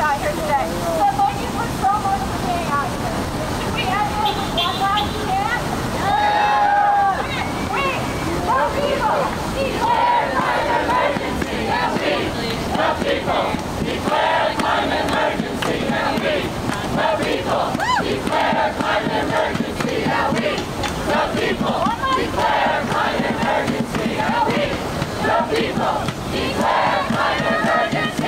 out here today. So thank you for so much for being out here. Should we end it with one last chant? Yeah! The people, declare climate emergency and we, the people, declare climate emergency the people, declare climate emergency and we, the people, declare climate emergency and we, the people, declare climate emergency.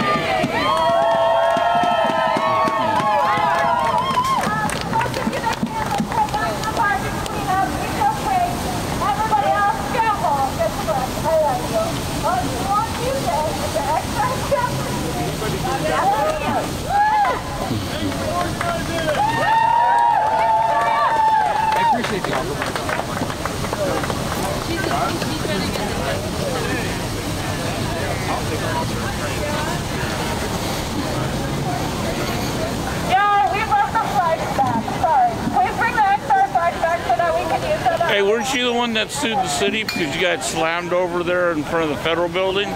Everybody else, careful. Get the breath. I like you. Oh, you want you then with the extra I appreciate the offer. Yeah, we left the flags back. Sorry. Please bring the extra flags back so that we Hey, weren't you the one that sued the city because you got slammed over there in front of the federal building?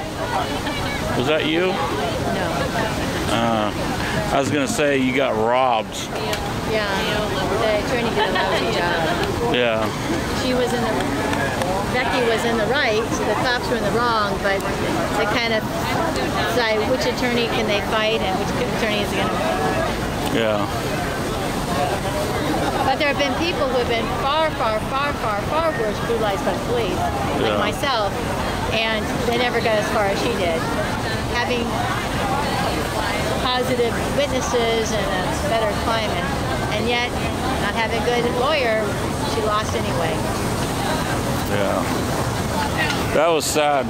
Was that you? No. Uh, I was gonna say you got robbed. Yeah, the attorney did a lousy job. Yeah. She was in the, Becky was in the right, so the cops were in the wrong, but they kind of decide which attorney can they fight and which attorney is going to Yeah. But there have been people who have been far, far, far, far, far worse brutalized by the police, like Yeah. myself, and they never got as far as she did. Having positive witnesses and a better climate, and yet not having a good lawyer, she lost anyway. Yeah. That was sad.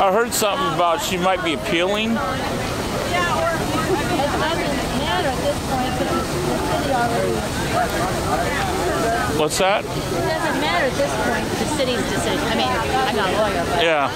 I heard something about she might be appealing. It doesn't matter at this point because the city already. What's that? It doesn't matter at this point. The city's decision. I mean, I'm not a lawyer, but Yeah.